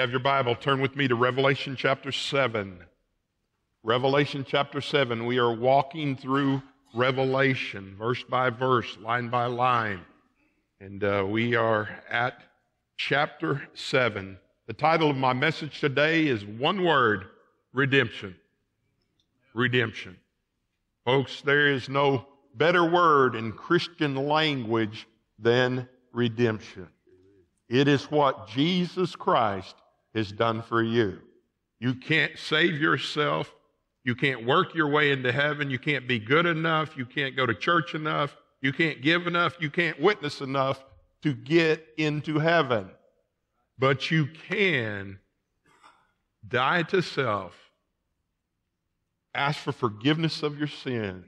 you have your Bible, turn with me to Revelation chapter 7. Revelation chapter 7. We are walking through Revelation, verse by verse, line by line. And uh, we are at chapter 7. The title of my message today is one word redemption. Redemption. Folks, there is no better word in Christian language than redemption. It is what Jesus Christ has done for you. You can't save yourself. You can't work your way into heaven. You can't be good enough. You can't go to church enough. You can't give enough. You can't witness enough to get into heaven. But you can die to self, ask for forgiveness of your sins,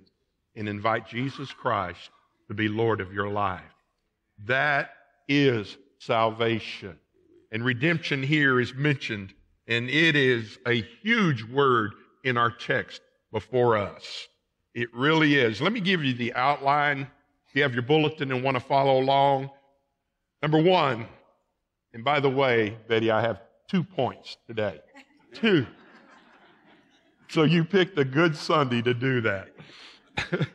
and invite Jesus Christ to be Lord of your life. That is salvation. And redemption here is mentioned, and it is a huge word in our text before us. It really is. Let me give you the outline. If you have your bulletin and want to follow along. Number one, and by the way, Betty, I have two points today. Two. So you picked a good Sunday to do that.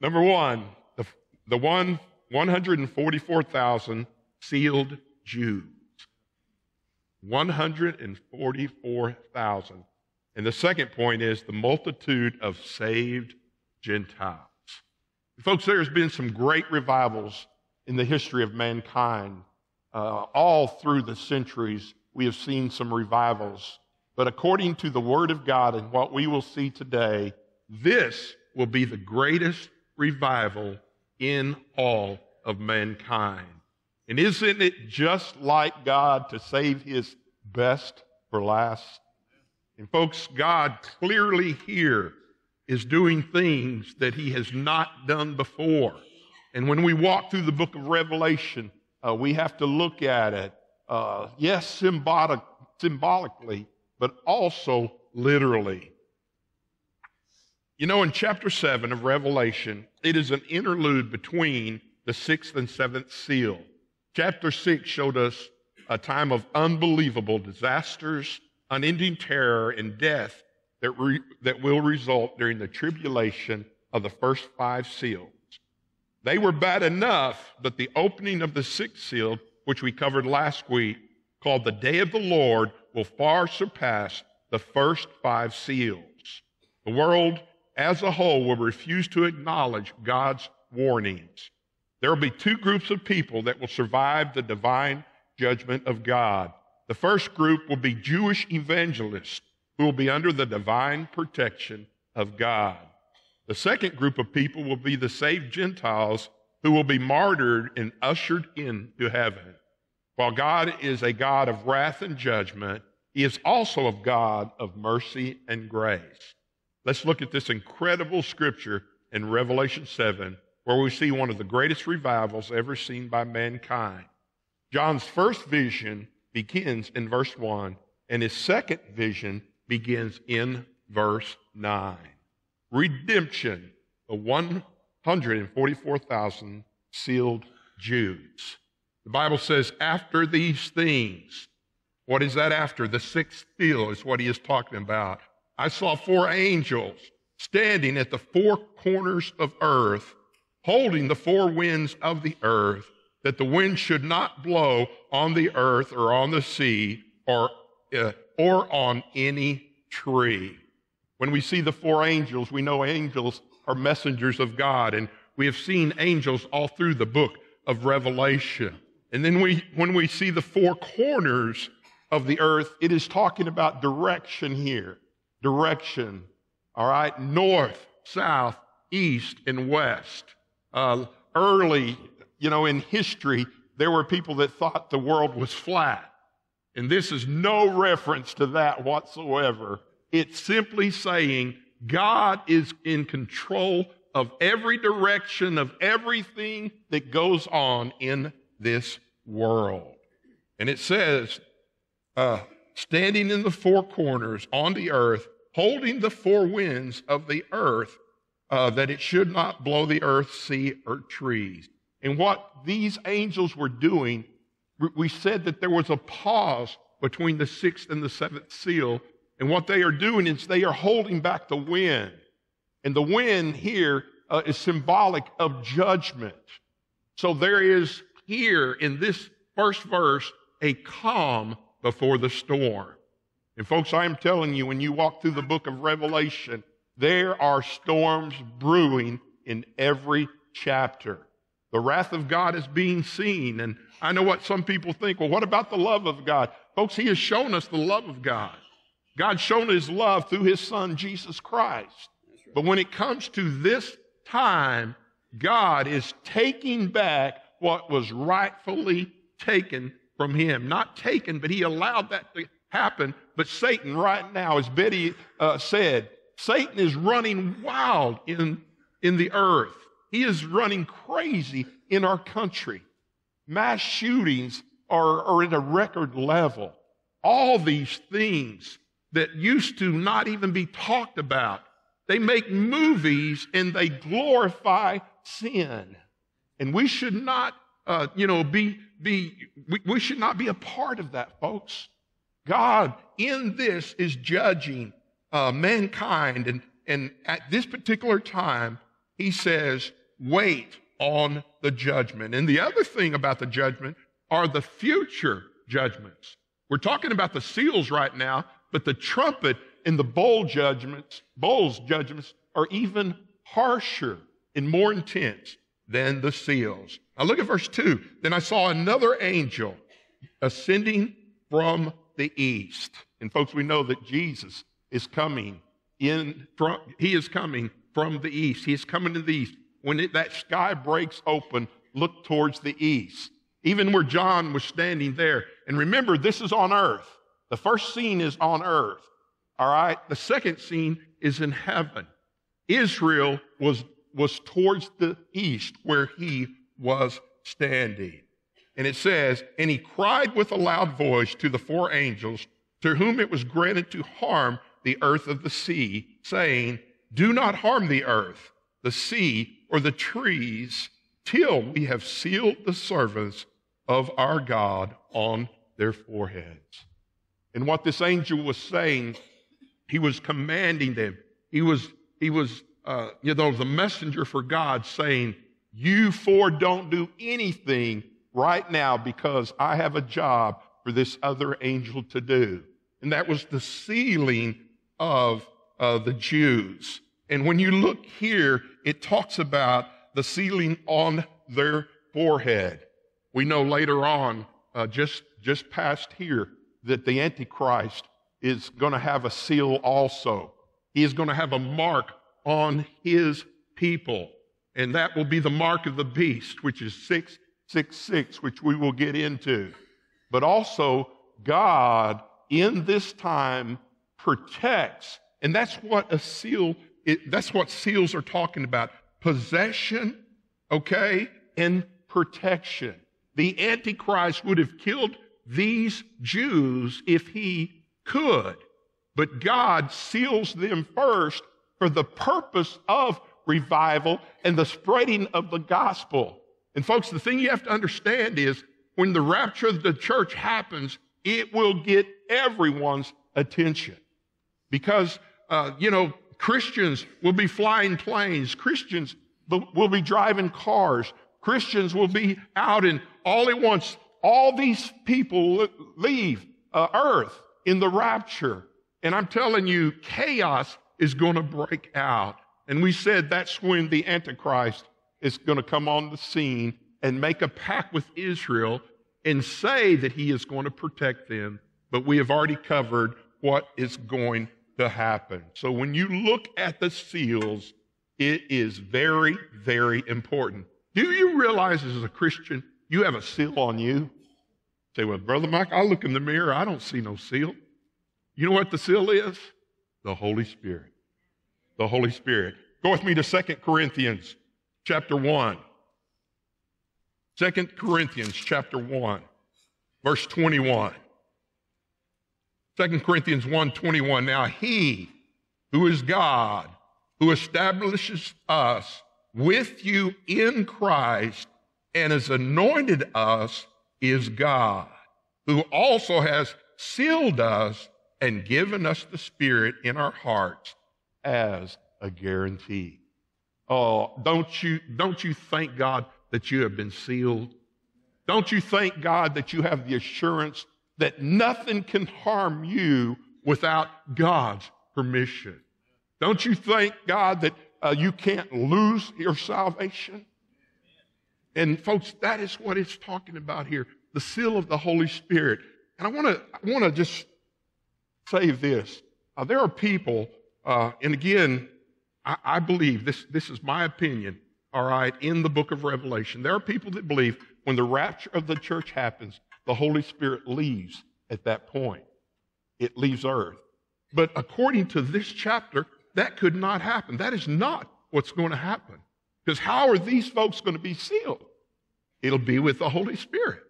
Number one, the, the one 144,000 sealed Jews. 144,000. And the second point is the multitude of saved Gentiles. Folks, there's been some great revivals in the history of mankind. Uh, all through the centuries, we have seen some revivals. But according to the Word of God and what we will see today, this will be the greatest revival in all of mankind. And isn't it just like God to save his best for last? And folks, God clearly here is doing things that he has not done before. And when we walk through the book of Revelation, uh, we have to look at it, uh, yes, symbolic, symbolically, but also literally. You know, in chapter 7 of Revelation, it is an interlude between the sixth and seventh seal. Chapter 6 showed us a time of unbelievable disasters, unending terror, and death that, re- that will result during the tribulation of the first five seals. They were bad enough, but the opening of the sixth seal, which we covered last week, called the Day of the Lord, will far surpass the first five seals. The world as a whole will refuse to acknowledge God's warnings. There will be two groups of people that will survive the divine judgment of God. The first group will be Jewish evangelists who will be under the divine protection of God. The second group of people will be the saved Gentiles who will be martyred and ushered into heaven. While God is a God of wrath and judgment, He is also a God of mercy and grace. Let's look at this incredible scripture in Revelation 7 where we see one of the greatest revivals ever seen by mankind. John's first vision begins in verse 1, and his second vision begins in verse 9. Redemption, of 144,000 sealed Jews. The Bible says, after these things, what is that after? The sixth seal is what he is talking about. I saw four angels standing at the four corners of earth holding the four winds of the earth, that the wind should not blow on the earth or on the sea or, uh, or on any tree. When we see the four angels, we know angels are messengers of God, and we have seen angels all through the book of Revelation. And then we, when we see the four corners of the earth, it is talking about direction here. Direction. All right. North, south, east, and west. Uh, early, you know, in history, there were people that thought the world was flat. And this is no reference to that whatsoever. It's simply saying God is in control of every direction of everything that goes on in this world. And it says, uh, standing in the four corners on the earth, holding the four winds of the earth, uh, that it should not blow the earth, sea, or trees. And what these angels were doing, we said that there was a pause between the sixth and the seventh seal. And what they are doing is they are holding back the wind. And the wind here uh, is symbolic of judgment. So there is here in this first verse a calm before the storm. And folks, I am telling you, when you walk through the book of Revelation, there are storms brewing in every chapter. The wrath of God is being seen. And I know what some people think. Well, what about the love of God? Folks, He has shown us the love of God. God's shown His love through His Son, Jesus Christ. But when it comes to this time, God is taking back what was rightfully taken from Him. Not taken, but He allowed that to happen. But Satan, right now, as Betty uh, said, Satan is running wild in, in the earth. He is running crazy in our country. Mass shootings are, are at a record level. All these things that used to not even be talked about. They make movies and they glorify sin. And we should not, uh, you know, be, be, we, we should not be a part of that, folks. God in this is judging uh, mankind. And, and at this particular time, he says, wait on the judgment. And the other thing about the judgment are the future judgments. We're talking about the seals right now, but the trumpet and the bowl judgments, bowls judgments are even harsher and more intense than the seals. Now look at verse 2. Then I saw another angel ascending from the east. And folks, we know that Jesus is coming in from, he is coming from the east. He is coming to the east. When it, that sky breaks open, look towards the east. Even where John was standing there. And remember, this is on earth. The first scene is on earth. All right. The second scene is in heaven. Israel was, was towards the east where he was standing. And it says, And he cried with a loud voice to the four angels to whom it was granted to harm the earth of the sea, saying, Do not harm the earth, the sea, or the trees, till we have sealed the servants of our God on their foreheads. And what this angel was saying, he was commanding them. He was, he was, uh, you know, the messenger for God saying, You four don't do anything right now because I have a job for this other angel to do. And that was the sealing of uh, the Jews. And when you look here, it talks about the sealing on their forehead. We know later on, uh, just, just past here, that the Antichrist is going to have a seal also. He is going to have a mark on his people. And that will be the mark of the beast, which is 666, which we will get into. But also, God in this time protects. And that's what a seal, it, that's what seals are talking about. Possession, okay, and protection. The Antichrist would have killed these Jews if he could, but God seals them first for the purpose of revival and the spreading of the gospel. And folks, the thing you have to understand is when the rapture of the church happens, it will get everyone's attention. Because, uh, you know, Christians will be flying planes, Christians will be driving cars, Christians will be out and all at once, all these people leave uh, earth in the rapture. And I'm telling you, chaos is going to break out. And we said that's when the Antichrist is going to come on the scene and make a pact with Israel and say that he is going to protect them, but we have already covered what is going to happen. So when you look at the seals, it is very, very important. Do you realize as a Christian, you have a seal on you? Say, well, Brother Mike, I look in the mirror, I don't see no seal. You know what the seal is? The Holy Spirit. The Holy Spirit. Go with me to 2 Corinthians chapter 1. Second Corinthians chapter 1, verse 21. 2 Corinthians 1 21. Now he who is God, who establishes us with you in Christ and has anointed us is God, who also has sealed us and given us the Spirit in our hearts as a guarantee. Oh, don't you, don't you thank God that you have been sealed? Don't you thank God that you have the assurance that nothing can harm you without God's permission? Don't you thank God that uh, you can't lose your salvation? And folks, that is what it's talking about here the seal of the Holy Spirit. And I want to I want to just say this. Uh, there are people, uh, and again, I, I believe this, this is my opinion, all right, in the book of Revelation. There are people that believe when the rapture of the church happens, the Holy Spirit leaves at that point. It leaves earth. But according to this chapter, that could not happen. That is not what's going to happen. Because how are these folks going to be sealed? It'll be with the Holy Spirit.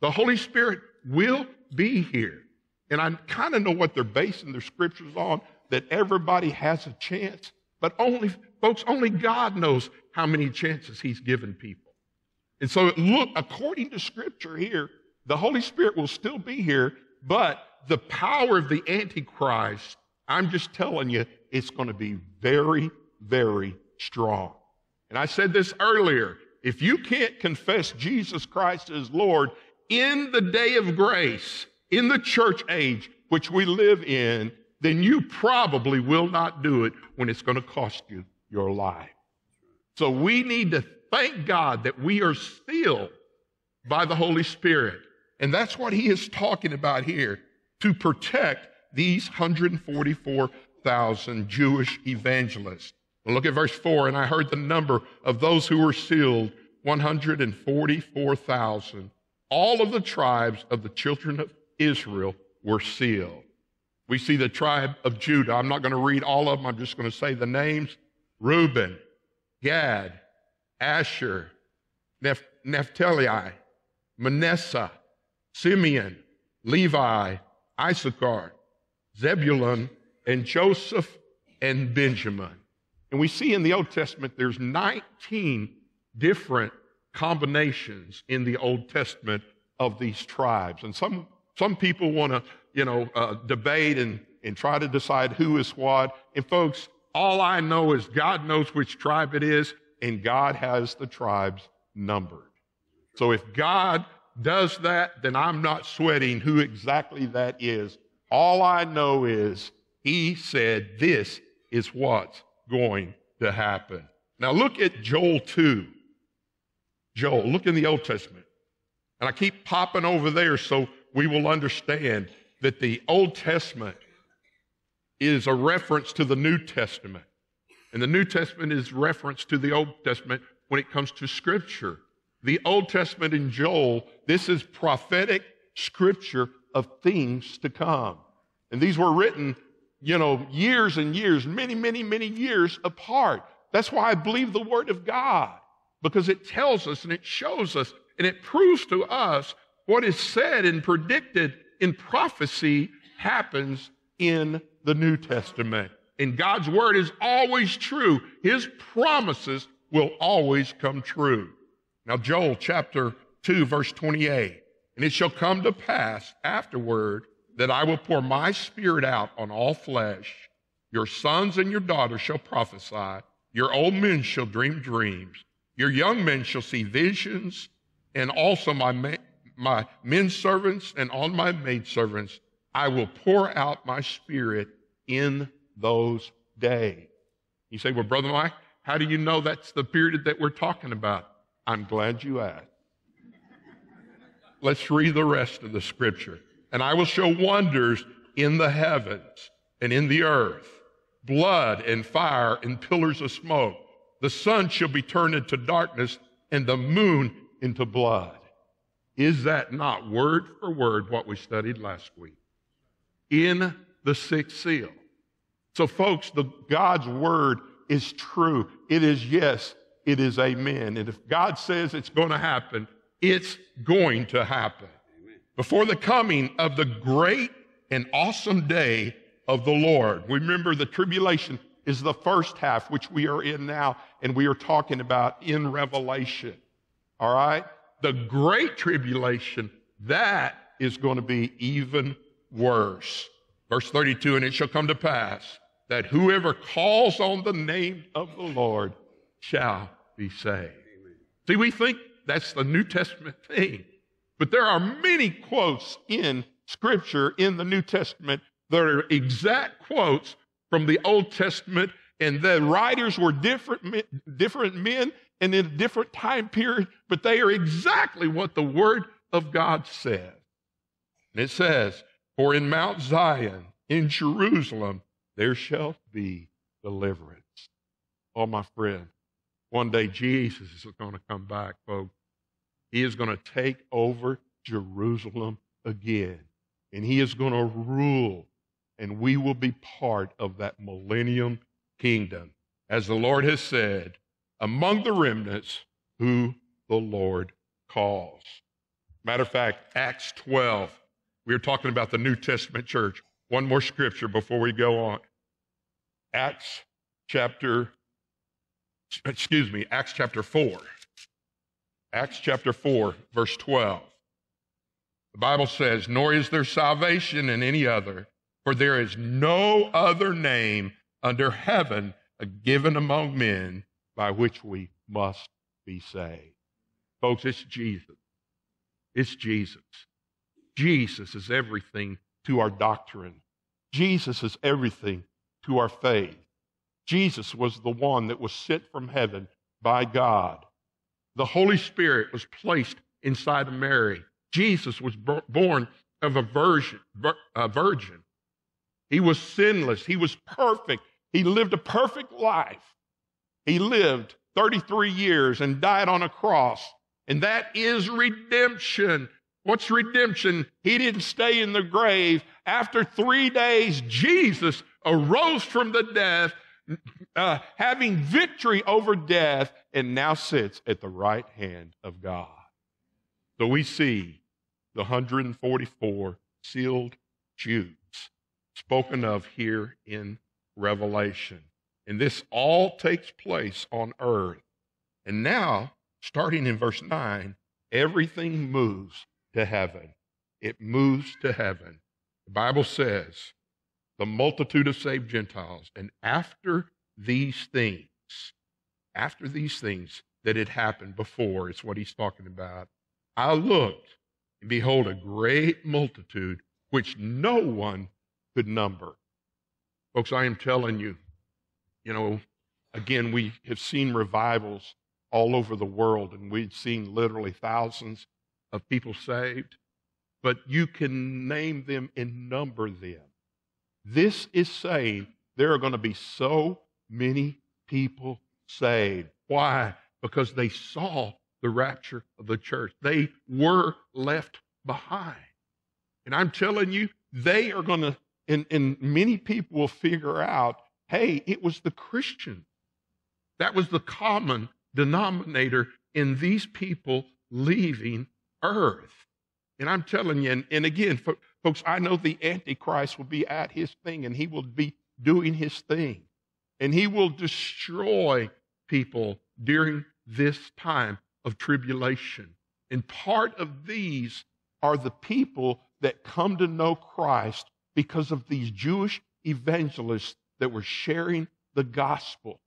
The Holy Spirit will be here. And I kind of know what they're basing their scriptures on, that everybody has a chance. But only, folks, only God knows how many chances He's given people. And so, look, according to scripture here, the Holy Spirit will still be here, but the power of the Antichrist, I'm just telling you, it's going to be very, very strong. And I said this earlier if you can't confess Jesus Christ as Lord in the day of grace, in the church age which we live in, then you probably will not do it when it's going to cost you your life. So we need to thank God that we are sealed by the Holy Spirit. And that's what he is talking about here to protect these 144,000 Jewish evangelists. Look at verse 4. And I heard the number of those who were sealed 144,000. All of the tribes of the children of Israel were sealed. We see the tribe of Judah. I'm not going to read all of them. I'm just going to say the names Reuben, Gad, Asher, Neph- Naphtali, Manasseh, Simeon, Levi, Issachar, Zebulun, and Joseph and Benjamin. And we see in the Old Testament there's 19 different combinations in the Old Testament of these tribes. And some, some people want to, you know, uh, debate and, and try to decide who is what. And folks, all I know is God knows which tribe it is, and God has the tribes numbered. So if God does that, then I'm not sweating who exactly that is. All I know is he said this is what's going to happen. Now look at Joel 2. Joel. Look in the Old Testament. And I keep popping over there so we will understand that the Old Testament is a reference to the New Testament. And the New Testament is reference to the Old Testament when it comes to Scripture. The Old Testament in Joel, this is prophetic scripture of things to come. And these were written, you know, years and years, many, many, many years apart. That's why I believe the Word of God because it tells us and it shows us and it proves to us what is said and predicted in prophecy happens in the New Testament. And God's word is always true. His promises will always come true. Now, Joel chapter 2, verse 28. And it shall come to pass afterward that I will pour my spirit out on all flesh. Your sons and your daughters shall prophesy. Your old men shall dream dreams. Your young men shall see visions, and also my, ma- my men servants and on my maid servants I will pour out my spirit in those days. You say, well, Brother Mike, how do you know that's the period that we're talking about? I'm glad you asked. Let's read the rest of the scripture. And I will show wonders in the heavens and in the earth, blood and fire and pillars of smoke. The sun shall be turned into darkness and the moon into blood. Is that not word for word what we studied last week? In the sixth seal. So, folks, the God's word is true. It is yes, it is amen. And if God says it's going to happen, it's going to happen. Before the coming of the great and awesome day of the Lord. Remember the tribulation is the first half, which we are in now, and we are talking about in Revelation. All right? The great tribulation, that is going to be even worse. Verse 32 And it shall come to pass that whoever calls on the name of the Lord shall be saved. See, we think that's the New Testament thing, but there are many quotes in Scripture in the New Testament that are exact quotes from the Old Testament, and the writers were different, different men and in a different time period, but they are exactly what the Word of God says. And it says, For in Mount Zion, in Jerusalem, there shall be deliverance. Oh, my friend, one day Jesus is going to come back, folks. He is going to take over Jerusalem again, and he is going to rule, and we will be part of that millennium kingdom. As the Lord has said, among the remnants who the Lord calls. Matter of fact, Acts 12, we are talking about the New Testament church. One more scripture before we go on. Acts chapter, excuse me, Acts chapter 4. Acts chapter 4, verse 12. The Bible says, Nor is there salvation in any other, for there is no other name under heaven given among men by which we must be saved. Folks, it's Jesus. It's Jesus. Jesus is everything to our doctrine. Jesus is everything to our faith. Jesus was the one that was sent from heaven by God. The Holy Spirit was placed inside of Mary. Jesus was born of a virgin, a virgin. He was sinless. He was perfect. He lived a perfect life. He lived 33 years and died on a cross. And that is redemption. What's redemption? He didn't stay in the grave. After three days, Jesus arose from the death, uh, having victory over death, and now sits at the right hand of God. So we see the 144 sealed Jews spoken of here in Revelation. And this all takes place on earth. And now, starting in verse 9, everything moves to heaven. It moves to heaven. The Bible says, the multitude of saved Gentiles. And after these things, after these things that had happened before, it's what he's talking about. I looked, and behold, a great multitude which no one could number. Folks, I am telling you, you know, again, we have seen revivals all over the world, and we've seen literally thousands of people saved, but you can name them and number them. This is saying there are going to be so many people saved. Why? Because they saw the rapture of the church. They were left behind. And I'm telling you, they are going to, and, and many people will figure out hey, it was the Christian. That was the common denominator in these people leaving earth. And I'm telling you, and, and again, folks, I know the Antichrist will be at his thing and he will be doing his thing. And he will destroy people during this time of tribulation. And part of these are the people that come to know Christ because of these Jewish evangelists that were sharing the gospel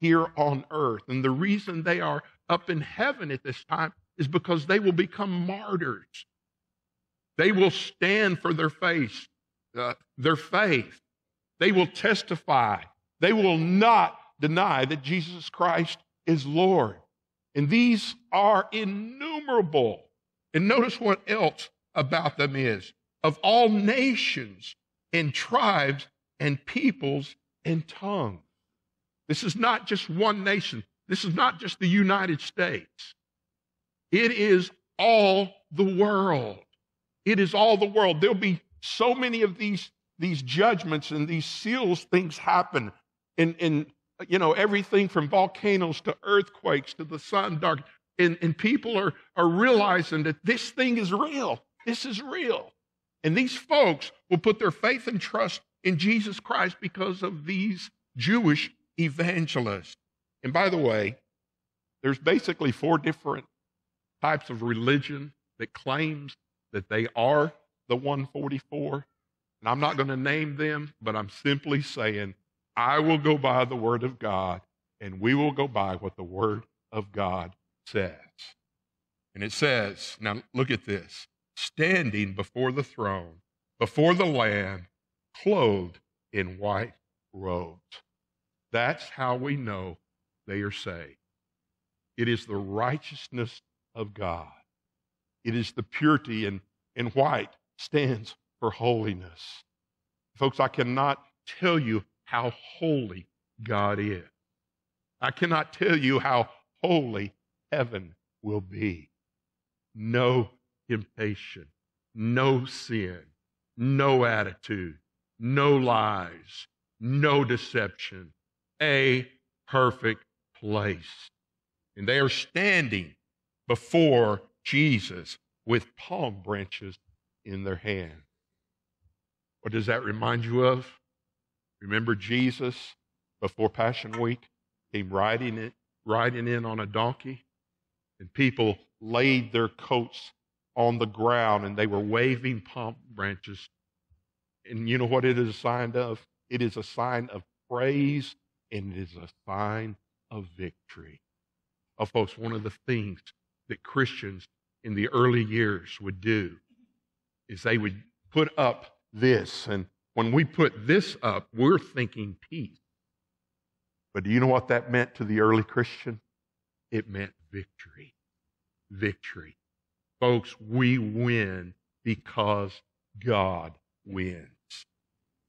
here on earth. And the reason they are up in heaven at this time is because they will become martyrs. They will stand for their faith, uh, their faith. They will testify. They will not deny that Jesus Christ is Lord. And these are innumerable. And notice what else about them is of all nations and tribes and peoples and tongues. This is not just one nation. This is not just the United States. It is all the world. It is all the world. There'll be so many of these, these judgments and these seals things happen. And, and you know, everything from volcanoes to earthquakes to the sun dark. And, and people are, are realizing that this thing is real. This is real. And these folks will put their faith and trust in Jesus Christ because of these Jewish evangelists. And by the way, there's basically four different types of religion that claims that they are the 144. And I'm not going to name them, but I'm simply saying, I will go by the Word of God, and we will go by what the Word of God says. And it says, now look at this standing before the throne, before the Lamb, clothed in white robes. That's how we know they are saved. It is the righteousness of God. It is the purity, and, and white stands for holiness. Folks, I cannot tell you how holy God is. I cannot tell you how holy heaven will be. No temptation, no sin, no attitude, no lies, no deception. A perfect place. And they are standing before Jesus with palm branches in their hand. What does that remind you of? Remember Jesus before Passion Week came riding in, riding in on a donkey, and people laid their coats on the ground and they were waving palm branches. And you know what it is a sign of? It is a sign of praise and it is a sign of victory. Oh, folks, one of the things that Christians in the early years would do is they would put up this. And when we put this up, we're thinking peace. But do you know what that meant to the early Christian? It meant victory. Victory. Folks, we win because God wins.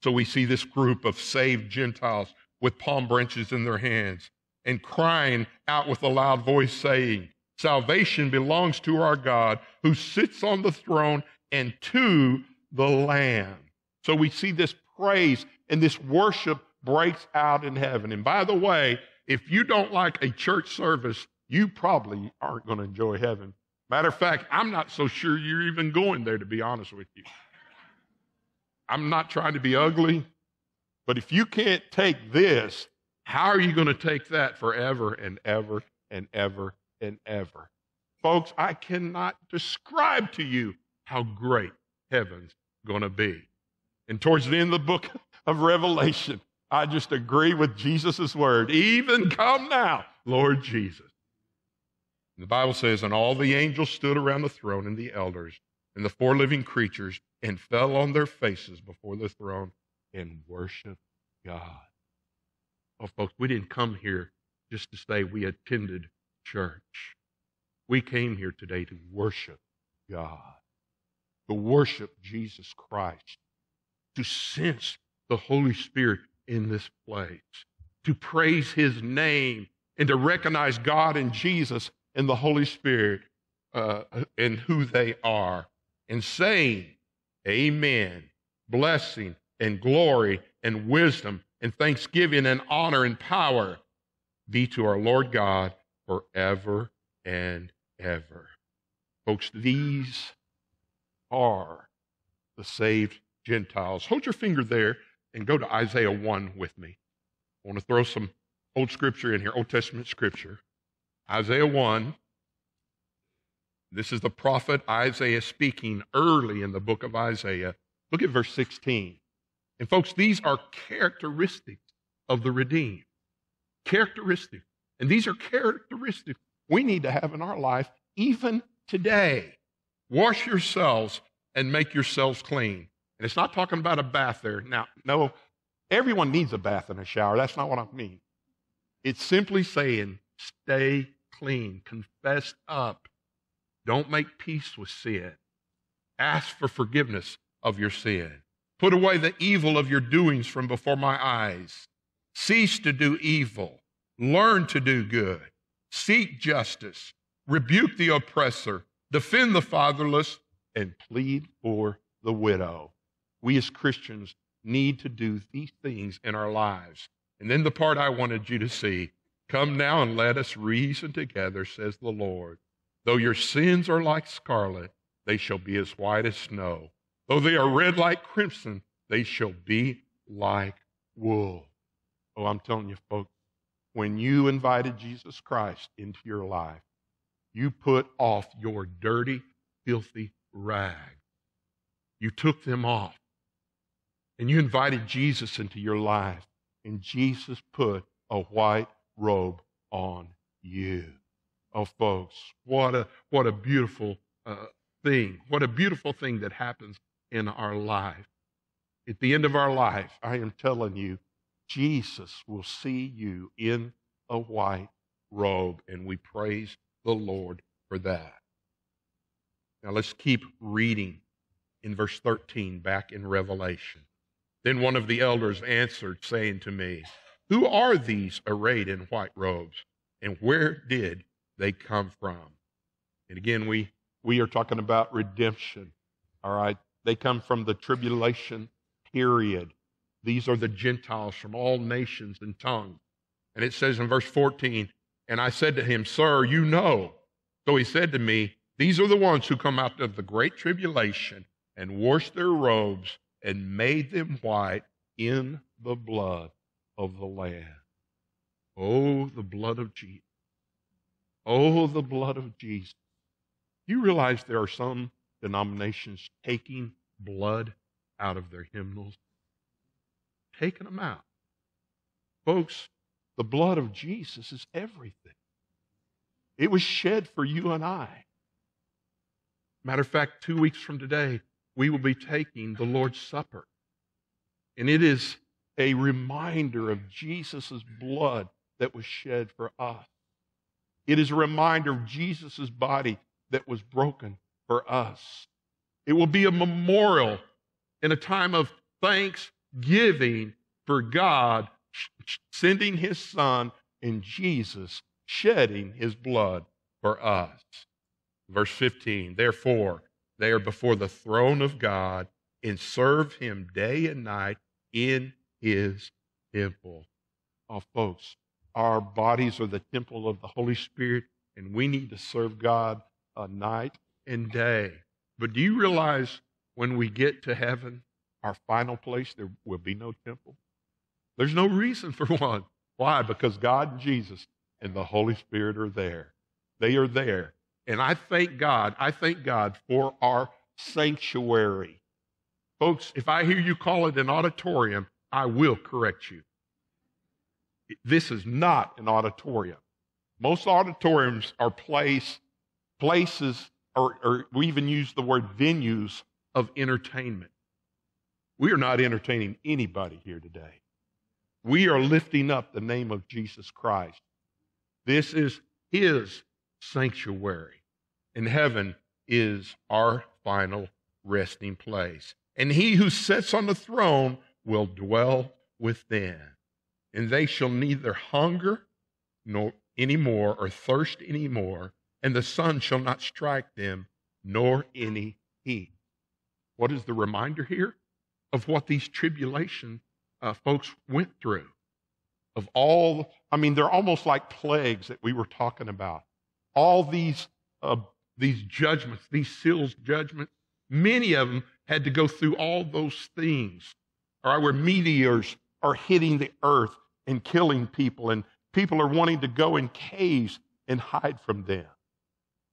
So we see this group of saved Gentiles with palm branches in their hands and crying out with a loud voice, saying, Salvation belongs to our God who sits on the throne and to the Lamb. So we see this praise and this worship breaks out in heaven. And by the way, if you don't like a church service, you probably aren't going to enjoy heaven. Matter of fact, I'm not so sure you're even going there, to be honest with you. I'm not trying to be ugly, but if you can't take this, how are you going to take that forever and ever and ever and ever? Folks, I cannot describe to you how great heaven's going to be. And towards the end of the book of Revelation, I just agree with Jesus' word. Even come now, Lord Jesus. The Bible says, And all the angels stood around the throne and the elders and the four living creatures and fell on their faces before the throne and worshiped God. Oh, folks, we didn't come here just to say we attended church. We came here today to worship God, to worship Jesus Christ, to sense the Holy Spirit in this place, to praise His name, and to recognize God and Jesus and the Holy Spirit uh, and who they are, and saying, Amen, blessing and glory and wisdom and thanksgiving and honor and power be to our Lord God forever and ever. Folks, these are the saved Gentiles. Hold your finger there and go to Isaiah 1 with me. I want to throw some old scripture in here, Old Testament scripture. Isaiah 1. This is the prophet Isaiah speaking early in the book of Isaiah. Look at verse 16. And, folks, these are characteristics of the redeemed. Characteristics. And these are characteristics we need to have in our life even today. Wash yourselves and make yourselves clean. And it's not talking about a bath there. Now, no, everyone needs a bath and a shower. That's not what I mean. It's simply saying stay clean, confess up. Don't make peace with sin. Ask for forgiveness of your sin. Put away the evil of your doings from before my eyes. Cease to do evil. Learn to do good. Seek justice. Rebuke the oppressor. Defend the fatherless and plead for the widow. We as Christians need to do these things in our lives. And then the part I wanted you to see come now and let us reason together, says the Lord. Though your sins are like scarlet, they shall be as white as snow. Though they are red like crimson, they shall be like wool. Oh, I'm telling you, folks, when you invited Jesus Christ into your life, you put off your dirty, filthy rags. You took them off. and you invited Jesus into your life, and Jesus put a white robe on you. Oh, folks, what a, what a beautiful uh, thing. What a beautiful thing that happens in our life. At the end of our life, I am telling you, Jesus will see you in a white robe, and we praise the Lord for that. Now let's keep reading in verse 13 back in Revelation. Then one of the elders answered, saying to me, Who are these arrayed in white robes, and where did they come from? And again, we, we are talking about redemption. All right. They come from the tribulation period. These are the Gentiles from all nations and tongues. And it says in verse 14, And I said to him, Sir, you know. So he said to me, These are the ones who come out of the great tribulation and washed their robes and made them white in the blood of the Lamb. Oh, the blood of Jesus. Oh, the blood of Jesus. You realize there are some denominations taking blood out of their hymnals? Taking them out. Folks, the blood of Jesus is everything. It was shed for you and I. Matter of fact, two weeks from today, we will be taking the Lord's Supper. And it is a reminder of Jesus' blood that was shed for us. It is a reminder of Jesus' body that was broken for us. It will be a memorial in a time of thanksgiving for God sending his son and Jesus shedding his blood for us. Verse 15, therefore, they are before the throne of God and serve him day and night in his temple. Oh, folks, our bodies are the temple of the Holy Spirit, and we need to serve God a night and day. But do you realize when we get to heaven, our final place, there will be no temple? There's no reason for one. Why? Because God and Jesus and the Holy Spirit are there. They are there. And I thank God, I thank God for our sanctuary. Folks, if I hear you call it an auditorium, I will correct you. This is not an auditorium. Most auditoriums are place, places, or, or we even use the word venues of entertainment. We are not entertaining anybody here today. We are lifting up the name of Jesus Christ. This is His sanctuary, and heaven is our final resting place. And He who sits on the throne will dwell within and they shall neither hunger nor any more or thirst any more, and the sun shall not strike them, nor any heat. What is the reminder here? Of what these tribulation uh, folks went through. Of all, I mean, they're almost like plagues that we were talking about. All these, uh, these judgments, these seals judgments, many of them had to go through all those things, all right, where meteors are hitting the earth and killing people, and people are wanting to go in caves and hide from them.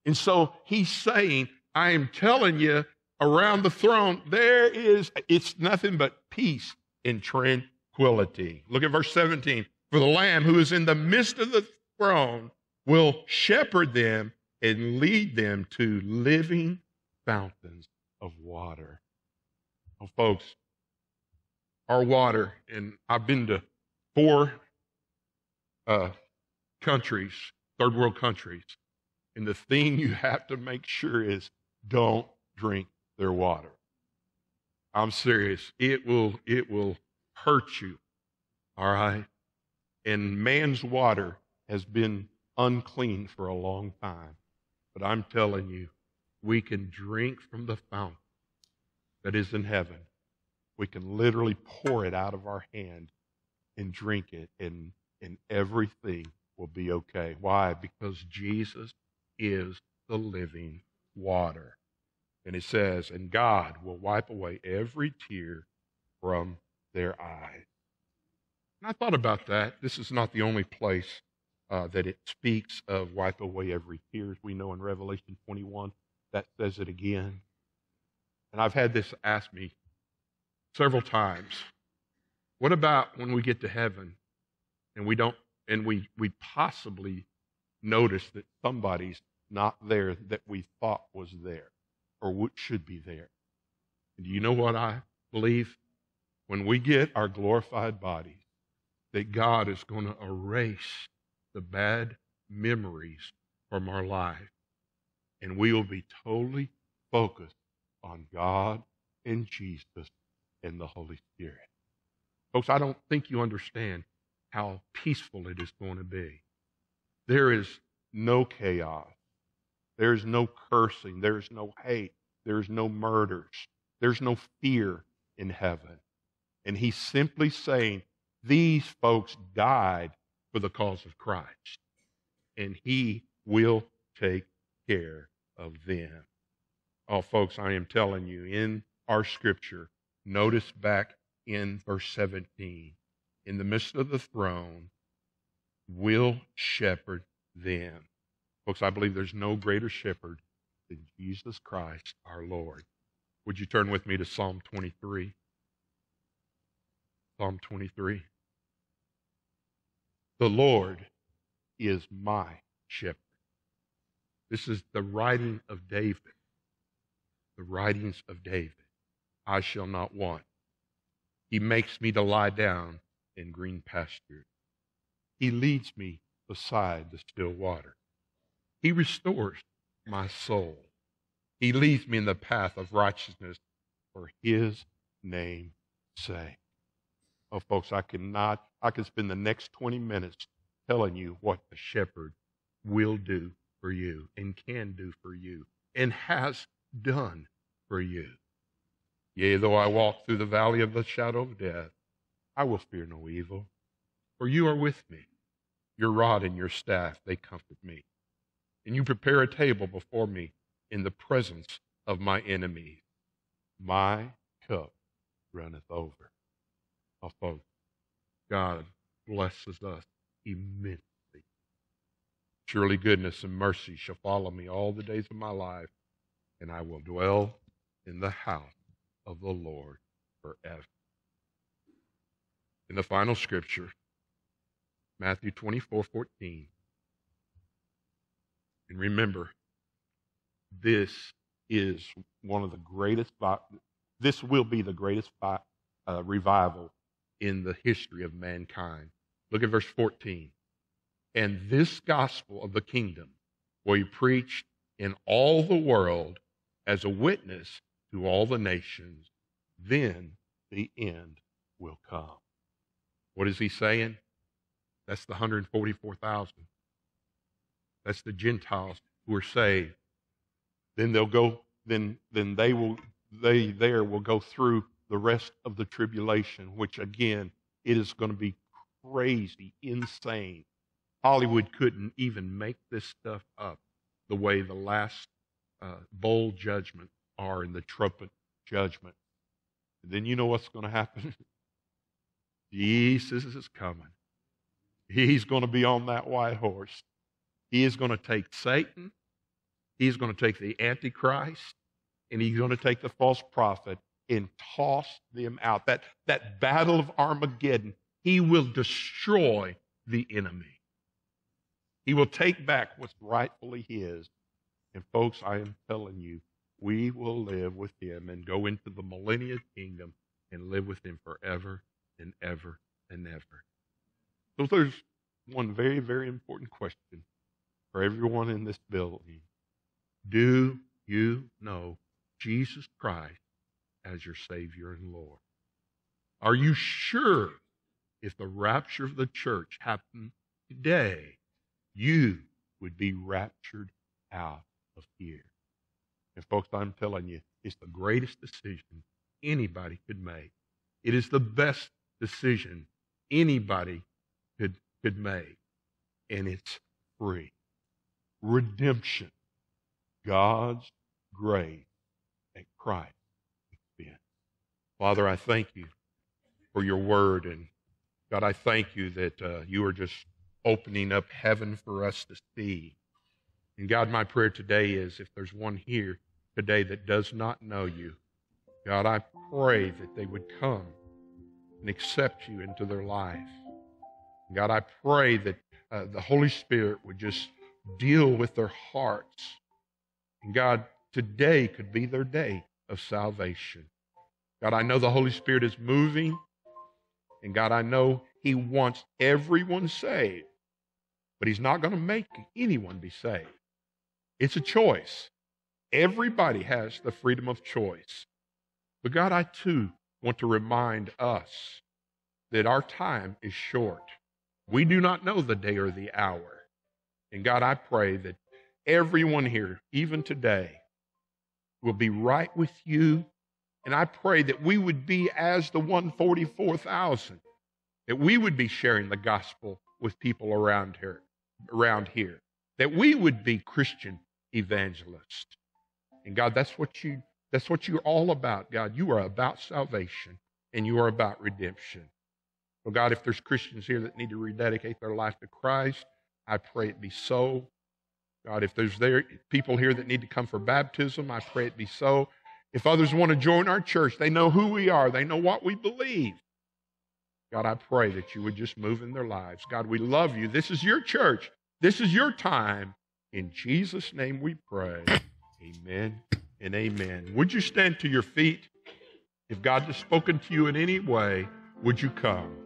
And so he's saying, I am telling you, around the throne, there is, it's nothing but peace and tranquility. Look at verse 17. For the Lamb who is in the midst of the throne will shepherd them and lead them to living fountains of water. Oh, folks, our water, and I've been to four uh, countries, third world countries. And the thing you have to make sure is don't drink their water. I'm serious. It will, it will hurt you. All right. And man's water has been unclean for a long time. But I'm telling you, we can drink from the fountain that is in heaven. We can literally pour it out of our hand and drink it, and, and everything will be okay. Why? Because Jesus is the living water. And it says, and God will wipe away every tear from their eyes. And I thought about that. This is not the only place uh, that it speaks of wipe away every tear. As we know in Revelation 21, that says it again. And I've had this asked me several times. What about when we get to heaven and we don't, and we, we possibly notice that somebody's not there that we thought was there or what should be there? And do you know what I believe? When we get our glorified bodies, that God is going to erase the bad memories from our life. And we will be totally focused on God and Jesus and the Holy Spirit. Folks, I don't think you understand how peaceful it is going to be. There is no chaos. There's no cursing. There's no hate. There's no murders. There's no fear in heaven. And he's simply saying, these folks died for the cause of Christ, and He will take care of them. Oh, folks, I am telling you, in our scripture, notice back in verse 17, in the midst of the throne, will shepherd them. Folks, I believe there's no greater shepherd than Jesus Christ our Lord. Would you turn with me to Psalm 23? Psalm 23. The Lord is my shepherd. This is the writing of David. The writings of David. I shall not want. He makes me to lie down in green pastures. He leads me beside the still water. He restores my soul. He leads me in the path of righteousness for his name's sake. Oh, folks, I cannot, I could spend the next 20 minutes telling you what the shepherd will do for you and can do for you and has done for you. Yea, though I walk through the valley of the shadow of death, I will fear no evil, for you are with me. Your rod and your staff, they comfort me. And you prepare a table before me in the presence of my enemies. My cup runneth over of folks. God blesses us immensely. Surely goodness and mercy shall follow me all the days of my life, and I will dwell in the house of the Lord forever. In the final scripture, Matthew 24 14. And remember, this is one of the greatest, this will be the greatest uh, revival in the history of mankind. Look at verse 14. And this gospel of the kingdom will be preached in all the world as a witness to all the nations. Then the end will come. What is he saying? That's the 144,000. That's the Gentiles who are saved. Then they'll go, then, then they will, they there will go through the rest of the tribulation, which again, it is going to be crazy, insane. Hollywood couldn't even make this stuff up the way the last uh, bowl judgment are in the trumpet judgment. And then you know what's going to happen? Jesus is coming. He's going to be on that white horse. He is going to take Satan. Mm-hmm. He's going to take the Antichrist. And he's going to take the false prophet and toss them out. That, that battle of Armageddon, he will destroy the enemy. He will take back what's rightfully his. And folks, I am telling you, we will live with him and go into the millennial kingdom and live with him forever and ever and ever. So there's one very, very important question for everyone in this building. Do you know Jesus Christ as your Savior and Lord? Are you sure if the rapture of the church happened today, you would be raptured out of here? And, folks, I'm telling you, it's the greatest decision anybody could make. It is the best decision anybody could, could make. And it's free. Redemption. God's grace at Christ. Father, I thank you for your word. And God, I thank you that uh, you are just opening up heaven for us to see. And God, my prayer today is if there's one here today that does not know you, God, I pray that they would come and accept you into their life. God, I pray that uh, the Holy Spirit would just deal with their hearts. And God, today could be their day of salvation. God, I know the Holy Spirit is moving. And God, I know He wants everyone saved, but He's not going to make anyone be saved. It's a choice. Everybody has the freedom of choice. But God, I too want to remind us that our time is short. We do not know the day or the hour. And God, I pray that everyone here, even today, will be right with you. And I pray that we would be as the 144,000, that we would be sharing the gospel with people around here, around here, that we would be Christian evangelists. And God, that's what you that's what you're all about, God. You are about salvation and you are about redemption. So, God, if there's Christians here that need to rededicate their life to Christ, I pray it be so. God, if there's there people here that need to come for baptism, I pray it be so. If others want to join our church, they know who we are, they know what we believe. God, I pray that you would just move in their lives. God, we love you. This is your church. This is your time. In Jesus' name we pray. Amen and amen. Would you stand to your feet? If God has spoken to you in any way, would you come?